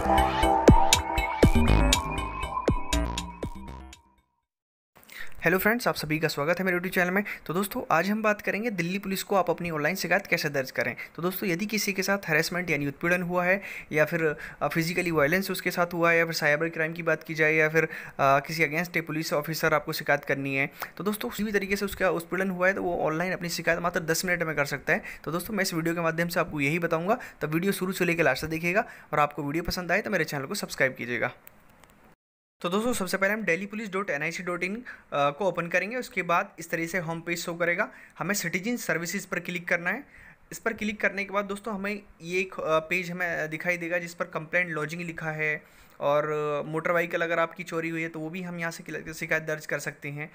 Bye. Hello friends आप सभी का स्वागत है मेरे यूट्यूब चैनल में। तो दोस्तों आज हम बात करेंगे दिल्ली पुलिस को आप अपनी ऑनलाइन शिकायत कैसे दर्ज करें? तो दोस्तों यदि किसी के साथ हरेसमेंट यानी उत्पीड़न हुआ है या फिर फिजिकली वायलेंस उसके साथ हुआ है या फिर साइबर क्राइम की बात की जाए या फिर आ, किसी अगेंस्ट ए पुलिस ऑफिसर आपको शिकायत करनी है तो दोस्तों किसी भी तरीके से उसका उत्पीड़न हुआ है तो वो ऑनलाइन अपनी शिकायत मात्र दस मिनट में कर सकता है। तो दोस्तों मैं इस वीडियो के माध्यम से आपको यही बताऊँगा तो वीडियो शुरू से लेकर लास्ट देखिएगा और आपको वीडियो पसंद आए तो मेरे चैनल को सब्सक्राइब कीजिएगा। तो दोस्तों, सबसे पहले हम daily police dot N I C dot in को ओपन करेंगे। उसके बाद इस तरह से होम पेज शो करेगा। हमें सिटीजन सर्विसेज़ पर क्लिक करना है। इस पर क्लिक करने के बाद दोस्तों, हमें ये एक पेज हमें दिखाई देगा, जिस पर कंप्लेंट लॉजिंग लिखा है। और मोटर व्हीकल अगर आपकी चोरी हुई है तो वो भी हम यहाँ से शिकायत दर्ज कर सकते हैं।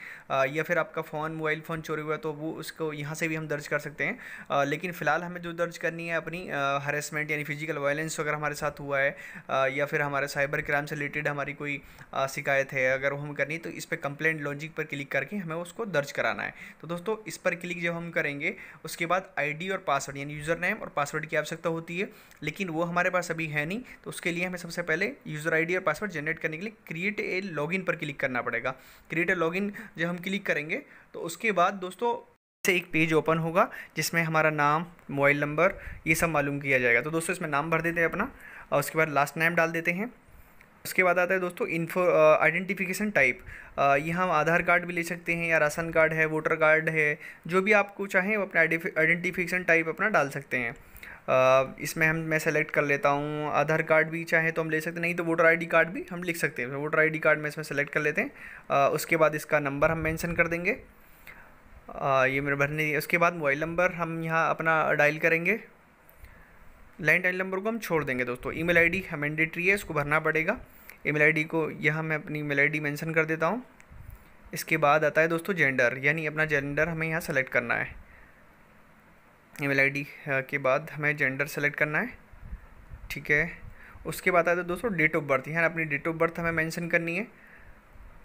या फिर आपका फ़ोन, मोबाइल फ़ोन चोरी हुआ तो वो उसको यहाँ से भी हम दर्ज कर सकते हैं। लेकिन फ़िलहाल हमें जो दर्ज करनी है अपनी हरेसमेंट यानी फ़िज़िकल वायलेंस अगर हमारे साथ हुआ है या फिर हमारे साइबर क्राइम से रिलेटेड हमारी कोई शिकायत है, अगर वो हम करनी तो इस पर कंप्लेंट लॉजिक पर क्लिक करके हमें उसको दर्ज कराना है। तो दोस्तों, इस पर क्लिक जब हम करेंगे, उसके बाद आईडी और पासवर्ड यानी यूज़र नेम और पासवर्ड की आवश्यकता होती है, लेकिन वो हमारे पास अभी है नहीं तो उसके लिए हमें सबसे पहले यूज़र आईडी और पासवर्ड जनरेट करने के लिए क्रिएट ए लॉगिन पर क्लिक करना पड़ेगा। क्रिएट ए लॉगिन जब हम क्लिक करेंगे तो उसके बाद दोस्तों, से एक पेज ओपन होगा, जिसमें हमारा नाम, मोबाइल नंबर, ये सब मालूम किया जाएगा। तो दोस्तों, इसमें नाम भर देते हैं अपना, और उसके बाद लास्ट नेम डाल देते हैं। उसके बाद आता है दोस्तों इन्फो आइडेंटिफिकेशन टाइप ये हम आधार कार्ड भी ले सकते हैं, या राशन कार्ड है वोटर कार्ड है, जो भी आपको चाहें, वो अपना आइडेंटिफिकेशन टाइप अपना डाल सकते हैं। इसमें हम, मैं सेलेक्ट कर लेता हूँ, आधार कार्ड भी चाहे तो हम ले सकते नहीं तो वोटर आईडी कार्ड भी हम लिख सकते हैं। वोटर आईडी कार्ड में इसमें सेलेक्ट कर लेते हैं। उसके बाद इसका नंबर हम मेंशन कर देंगे। ये मेरे भरने, उसके बाद मोबाइल नंबर हम यहाँ अपना डायल करेंगे। लैंड डायल नंबर को हम छोड़ देंगे दोस्तों। ईमेल आईडी मैंडेटरी है इसको भरना पड़ेगा। ईमेल आईडी को यहाँ मैं अपनी ईमेल आईडी मेंशन कर देता हूँ। इसके बाद आता है दोस्तों जेंडर यानी अपना जेंडर हमें यहाँ सेलेक्ट करना है। ईमेल आईडी के बाद हमें जेंडर सेलेक्ट करना है ठीक है? उसके बाद आता है दोस्तों डेट ऑफ़ बर्थ यहाँ अपनी डेट ऑफ़ बर्थ हमें मेंशन करनी है।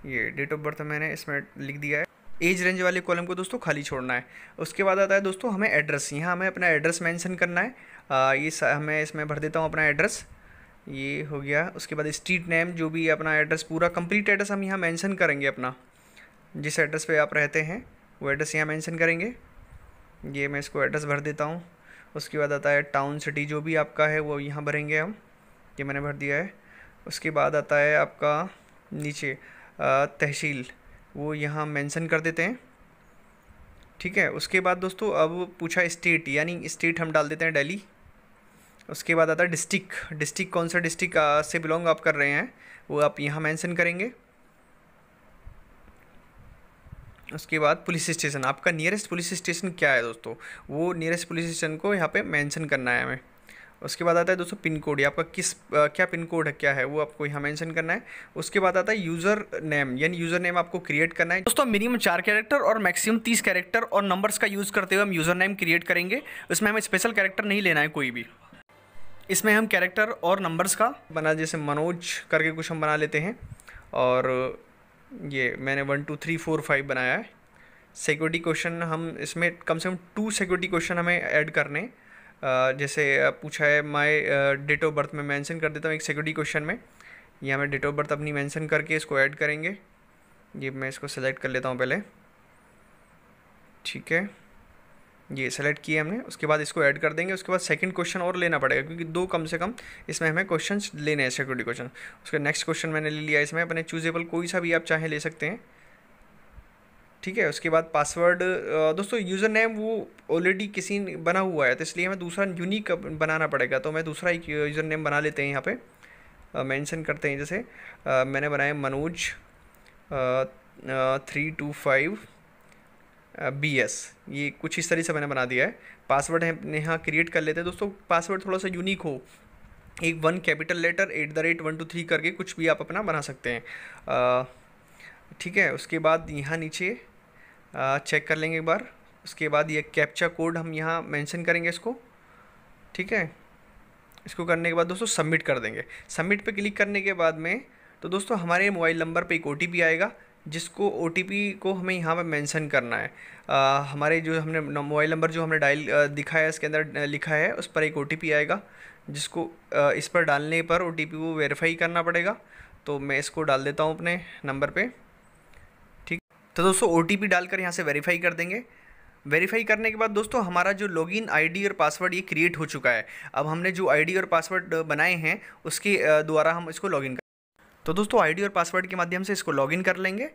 ये डेट ऑफ़ बर्थ मैंने इसमें लिख दिया है। एज रेंज वाले कॉलम को दोस्तों खाली छोड़ना है। उसके बाद आता है दोस्तों हमें एड्रेस यहाँ हमें अपना एड्रेस मेंशन करना है। आ, ये हमें इसमें भर देता हूँ अपना एड्रेस। ये हो गया। उसके बाद स्ट्रीट नेम जो भी अपना एड्रेस पूरा कंप्लीट एड्रेस हम यहाँ मेंशन करेंगे अपना। जिस एड्रेस पे आप रहते हैं वो एड्रेस यहाँ मेंशन करेंगे। ये मैं इसको एड्रेस भर देता हूँ। उसके बाद आता है टाउन सिटी जो भी आपका है, वो यहाँ भरेंगे हम। ये मैंने भर दिया है। उसके बाद आता है आपका नीचे तहसील। वो यहाँ मेंशन कर देते हैं। ठीक है? उसके बाद दोस्तों अब पूछा स्टेट, यानी स्टेट हम डाल देते हैं दिल्ली। उसके बाद आता है डिस्ट्रिक्ट। डिस्ट्रिक्ट कौन सा डिस्ट्रिक्ट से बिलोंग आप कर रहे हैं, वो आप यहाँ मेंशन करेंगे। उसके बाद पुलिस स्टेशन। आपका नियरेस्ट पुलिस स्टेशन क्या है दोस्तों? वो नियरेस्ट पुलिस स्टेशन को यहाँ पे मेंशन करना है हमें। उसके बाद आता है दोस्तों पिन कोड। आपका किस आ, क्या पिन कोड है क्या है? वो आपको यहाँ मेंशन करना है। उसके बाद आता है यूज़र नेम यानी यूज़र नेम आपको क्रिएट करना है। दोस्तों मिनिमम चार कैरेक्टर और मैक्सिमम तीस कैरेक्टर और नंबर्स का यूज़ करते हुए हम यूज़र नेम क्रिएट करेंगे। उसमें हमें स्पेशल कैरेक्टर नहीं लेना है कोई भी। इसमें हम कैरेक्टर और नंबर्स का बना जैसे मनोज करके कुछ हम बना लेते हैं। और ये मैंने one two three four five बनाया है। सिक्योरिटी क्वेश्चन हम इसमें कम से कम टू सिक्योरिटी क्वेश्चन हमें ऐड करने जैसे पूछा है माय डेट ऑफ़ बर्थ में मेंशन कर देता हूँ एक सिक्योरिटी क्वेश्चन में। यहाँ मैं डेट ऑफ़ बर्थ अपनी मेंशन करके इसको ऐड करेंगे। ये मैं इसको सेलेक्ट कर लेता हूँ पहले। ठीक है? ये सेलेक्ट किए हमने, उसके बाद इसको ऐड कर देंगे, उसके बाद सेकंड क्वेश्चन और लेना पड़ेगा, क्योंकि दो कम से कम इसमें हमें क्वेश्चन लेने हैं सिक्योरिटी क्वेश्चन उसके नेक्स्ट क्वेश्चन मैंने ले लिया, इसमें अपने चूजेबल कोई सा भी आप चाहें ले सकते हैं। ठीक है, उसके बाद पासवर्ड दोस्तों यूज़र नेम वो ऑलरेडी किसी बना हुआ है तो इसलिए हमें दूसरा यूनिक बनाना पड़ेगा तो मैं दूसरा एक यूज़र नेम बना लेते हैं यहाँ पे मेंशन करते हैं जैसे मैंने बनाया Manoj three two five B S ये कुछ इस तरह से मैंने बना दिया है। पासवर्ड है यहाँ क्रिएट कर लेते हैं। दोस्तों, पासवर्ड थोड़ा सा यूनिक हो। एक one capital letter at the rate one two three करके कुछ भी आप अपना बना सकते हैं। ठीक है, उसके बाद यहाँ नीचे चेक कर लेंगे एक बार। उसके बाद ये कैप्चा कोड हम यहाँ मेंशन करेंगे इसको। ठीक है? इसको करने के बाद दोस्तों सबमिट कर देंगे। सबमिट पे क्लिक करने के बाद में तो दोस्तों, हमारे मोबाइल नंबर पे एक ओ आएगा। जिसको ओटीपी को हमें यहाँ पर मेंशन करना है। आ, हमारे जो हमने मोबाइल नंबर जो हमने डायल दिखाया है इसके अंदर लिखा है उस पर एक ओटीपी आएगा जिसको आ, इस पर डालने पर ओटीपी को वेरीफाई करना पड़ेगा। तो मैं इसको डाल देता हूँ अपने नंबर पे ठीक? तो दोस्तों ओटीपी डालकर यहाँ से वेरीफाई कर देंगे। वेरीफाई करने के बाद दोस्तों हमारा जो लॉगिन आईडी और पासवर्ड ये क्रिएट हो चुका है। अब हमने जो आईडी और पासवर्ड बनाए हैं उसके द्वारा हम इसको लॉगिन तो दोस्तों आईडी और पासवर्ड के माध्यम से इसको लॉगिन कर लेंगे।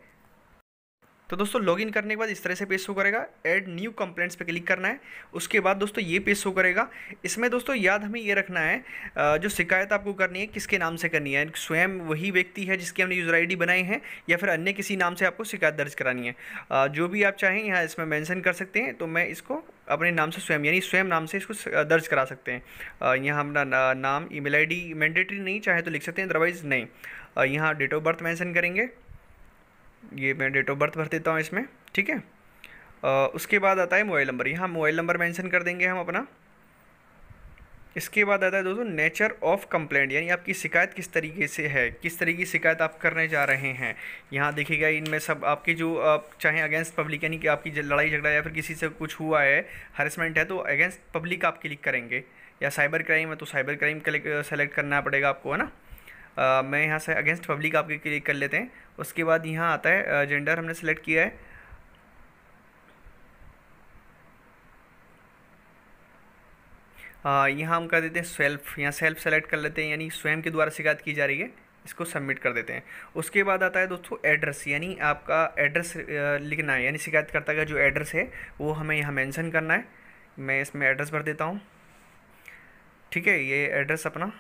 तो दोस्तों लॉगिन करने के बाद इस तरह से पेज शो करेगा। ऐड न्यू कंप्लेंट्स पे क्लिक करना है। उसके बाद दोस्तों, ये पेज शो करेगा। इसमें दोस्तों, याद हमें ये रखना है जो शिकायत आपको करनी है, किसके नाम से करनी है? स्वयं वही व्यक्ति है जिसकी हमने यूज़र आईडी बनाई है, या फिर अन्य किसी नाम से आपको शिकायत दर्ज करानी है। जो भी आप चाहें यहाँ इसमें मैंशन कर सकते हैं। तो मैं इसको अपने नाम से स्वयं, यानी स्वयं नाम से इसको दर्ज करा सकते हैं। यहाँ अपना नाम ईमेल आईडी मैंडेटरी नहीं चाहे तो लिख सकते हैं अदरवाइज़ नहीं। यहाँ डेट ऑफ़ बर्थ मैंसन करेंगे। ये मैं डेट ऑफ़ बर्थ भर देता हूँ इसमें, ठीक है? उसके बाद आता है मोबाइल नंबर यहाँ मोबाइल नंबर मेंशन कर देंगे हम अपना। इसके बाद आता है दोस्तों नेचर ऑफ़ कंप्लेंट यानी आपकी शिकायत किस तरीके से है, किस तरीके की शिकायत आप करने जा रहे हैं। यहाँ देखिएगा, इनमें सब आपकी जो, आप चाहे अगेंस्ट पब्लिक यानी कि आपकी लड़ाई झगड़ा या फिर किसी से कुछ हुआ है हरेसमेंट है तो अगेंस्ट पब्लिक आप क्लिक करेंगे। या साइबर क्राइम है तो साइबर क्राइम सेलेक्ट करना पड़ेगा आपको, है ना? मैं यहाँ से अगेंस्ट पब्लिक आपके क्लिक कर लेते हैं। उसके बाद यहाँ आता है जेंडर हमने सेलेक्ट किया है। यहाँ हम कर देते हैं सेल्फ यहाँ सेल्फ सेलेक्ट कर लेते हैं, यानी स्वयं के द्वारा शिकायत की जा रही है। इसको सबमिट कर देते हैं। उसके बाद आता है दोस्तों एड्रेस यानी आपका एड्रेस लिखना है। यानी शिकायतकर्ता का जो एड्रेस है, वो हमें यहाँ मेंशन करना है। मैं इसमें एड्रेस भर देता हूँ। ठीक है, ये एड्रेस अपना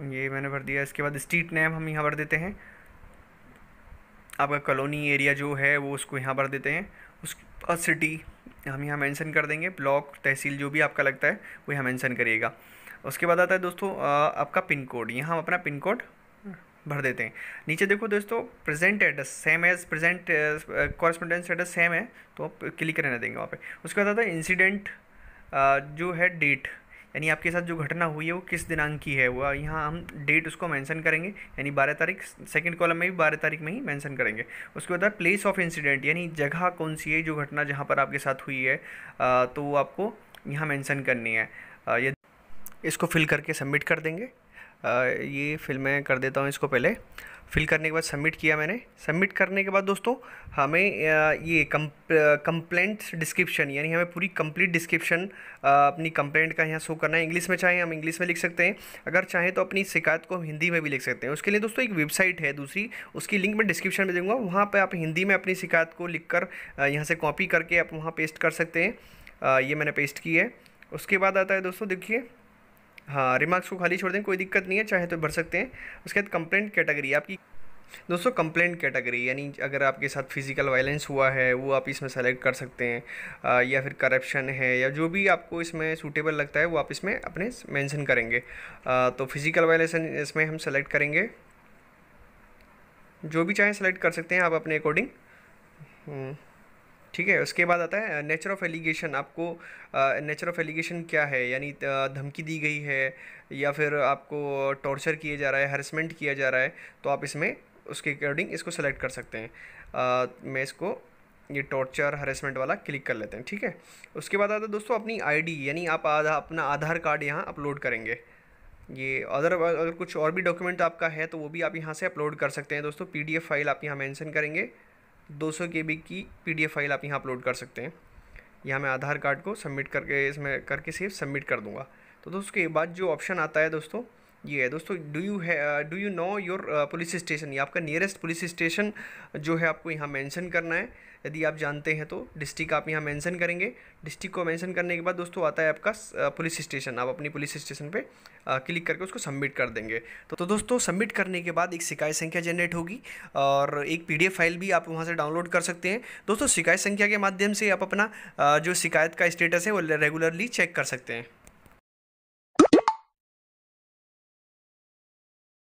ये मैंने भर दिया। इसके बाद स्ट्रीट नेम हम यहाँ भर देते हैं। आपका कॉलोनी एरिया जो है, वो उसको यहाँ भर देते हैं। बाद सिटी हम यहाँ मेंशन कर देंगे। ब्लॉक तहसील जो भी आपका लगता है, वो यहाँ मेंशन करिएगा। उसके बाद आता है दोस्तों आपका पिन कोड यहाँ हम अपना पिन कोड भर देते हैं। नीचे देखो दोस्तों present address same as present correspondence address same है। तो आप क्लिक रहने देंगे वहाँ पे। उसके बाद आता है इंसिडेंट जो है डेट यानी आपके साथ जो घटना हुई है वो किस दिनांक की है? वो यहाँ हम डेट उसको मेंशन करेंगे, यानी बारह तारीख सेकंड कॉलम में भी बारह तारीख में ही मेंशन करेंगे। उसके बाद प्लेस ऑफ़ इंसिडेंट यानी जगह कौन सी है जो घटना जहाँ पर आपके साथ हुई है तो वो आपको यहाँ मैंसन करनी है। ये इसको फिल करके सबमिट कर देंगे। ये फिल मैं कर देता हूँ इसको पहले। फिल करने के बाद सबमिट किया मैंने। सबमिट करने के बाद दोस्तों, हमें ये कंप्लेंट डिस्क्रिप्शन यानी हमें पूरी कंप्लीट डिस्क्रिप्शन अपनी कंप्लेंट का यहाँ शो करना है। इंग्लिश में चाहें, हम इंग्लिश में लिख सकते हैं। अगर चाहें तो अपनी शिकायत को हम हिंदी में भी लिख सकते हैं। उसके लिए दोस्तों एक वेबसाइट है दूसरी, उसकी लिंक मैं डिस्क्रिप्शन में दूँगा। वहाँ पर आप हिंदी में अपनी शिकायत को लिख कर यहाँ से कॉपी करके आप वहाँ पेस्ट कर सकते हैं। ये मैंने पेस्ट की है। उसके बाद आता है दोस्तों, देखिए। हाँ रिमार्क्स को खाली छोड़ दें कोई दिक्कत नहीं है चाहे तो भर सकते हैं। उसके बाद कंप्लेंट कैटेगरी आपकी दोस्तों कंप्लेंट कैटेगरी यानी अगर आपके साथ फ़िज़िकल वायलेंस हुआ है वो आप इसमें सेलेक्ट कर सकते हैं। आ, या फिर करप्शन है या जो भी आपको इसमें सूटेबल लगता है वो आप इसमें अपने मेंशन करेंगे। आ, तो फ़िज़िकल वायलेंस इसमें हम सेलेक्ट करेंगे। जो भी चाहें सेलेक्ट कर सकते हैं आप अपने अकॉर्डिंग। ठीक है उसके बाद आता है नेचर ऑफ़ एलिगेशन आपको नेचर ऑफ़ एलिगेशन क्या है? यानी धमकी दी गई है या फिर आपको टॉर्चर किया जा रहा है हरसमेंट किया जा रहा है तो आप इसमें उसके अकॉर्डिंग इसको सेलेक्ट कर सकते हैं। आ, मैं इसको ये टॉर्चर हरेसमेंट वाला क्लिक कर लेते हैं ठीक है? उसके बाद आता है दोस्तों अपनी आईडी यानी आप आधा अपना आधार कार्ड यहाँ अपलोड करेंगे। ये अदर अगर कुछ और भी डॉक्यूमेंट आपका है तो वो भी आप यहाँ से अपलोड कर सकते हैं दोस्तों पीडीएफ फ़ाइल आप यहाँ मेंशन करेंगे। 200 सौ के बी की पीडीएफ फ़ाइल आप यहाँ अपलोड कर सकते हैं। यहाँ मैं आधार कार्ड को सबमिट करके इसमें करके सिर्फ़ सबमिट कर दूँगा। तो दोस्तों के बाद जो ऑप्शन आता है दोस्तों ये है दोस्तों डू यू है do you know your police station ये आपका नियरेस्ट पुलिस स्टेशन जो है आपको यहाँ मेंशन करना है। यदि आप जानते हैं तो डिस्ट्रिक्ट आप यहाँ मेंशन करेंगे। डिस्ट्रिक्ट को मेंशन करने के बाद दोस्तों आता है आपका पुलिस स्टेशन आप अपनी पुलिस स्टेशन पे क्लिक करके उसको सबमिट कर देंगे। तो, तो दोस्तों सबमिट करने के बाद एक शिकायत संख्या जनरेट होगी और एक पीडीएफ फ़ाइल भी आप वहाँ से डाउनलोड कर सकते हैं। दोस्तों शिकायत संख्या के माध्यम से आप अपना जो शिकायत का स्टेटस है वो रेगुलरली चेक कर सकते हैं।